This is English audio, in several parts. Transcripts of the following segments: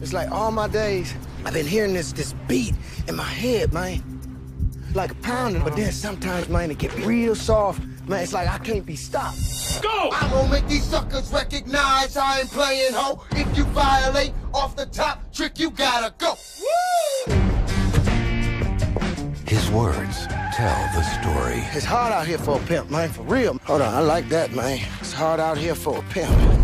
It's like all my days, I've been hearing this this beat in my head, man. Like pounding, but then sometimes, man, it get real soft. Man, it's like I can't be stopped. Go! I'm gonna make these suckers recognize I ain't playing ho. If you violate off the top, trick, you gotta go. His words tell the story. It's hard out here for a pimp, man, for real. Hold on, I like that, man. It's hard out here for a pimp.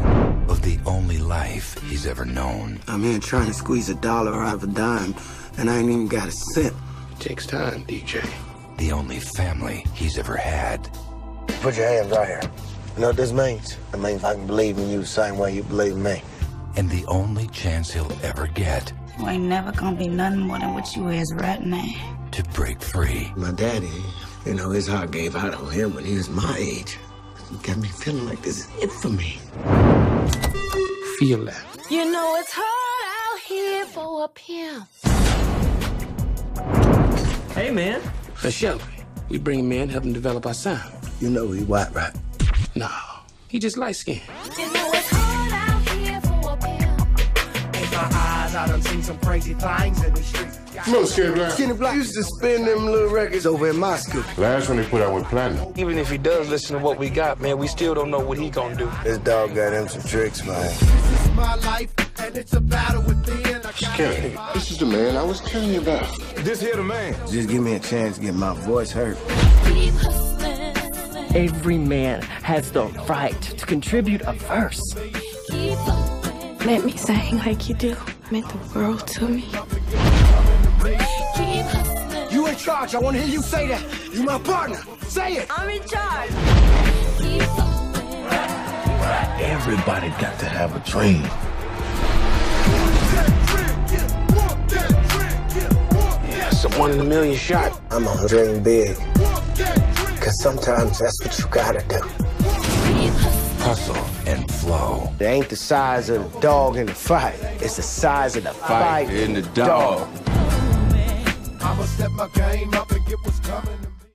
Of the only life he's ever known. I'm here trying to squeeze a dollar out of a dime, and I ain't even got a cent. It Takes time, Djay. The only family he's ever had. Put your hands right here. You know what this means? It means I can believe in you the same way you believe in me. And the only chance he'll ever get You ain't never gonna be nothing more than what you is right now. to break free. My daddy, you know, his heart gave out on him when he was my age. It got me feeling like this is it for me. Feel that. You know it's hard out here for a pimp. Hey, man. For Shelby. We bring him in, help him develop our sound. You know he white, right? No, he just light skinned. You know it's hard out here for a pimp. In my eyes, I done seen some crazy things in the streets. Come on, Skinny Black. Skinny Black used to spin them little records over in Moscow. Last one they put out with Platinum. Even if he does listen to what we got, man, we still don't know what he gonna do. This dog got him some tricks, man. This is my life, and it's a battle within. I got Skinny, this is the man I was telling you about. This here the man. Just give me a chance to get my voice heard. Every man has the right to contribute a verse. Keep. Let me sing like you do. Meant the world to me. Charge. I want to hear you say that. You my partner. Say it. I'm in charge. Everybody got to have a dream. Yeah, it's a one in a million shot. I'm gonna dream big. Cause sometimes that's what you gotta do. Hustle and flow. It ain't the size of the dog in the fight. It's the size of the fight, in the dog. I'ma step my game up and get what's coming.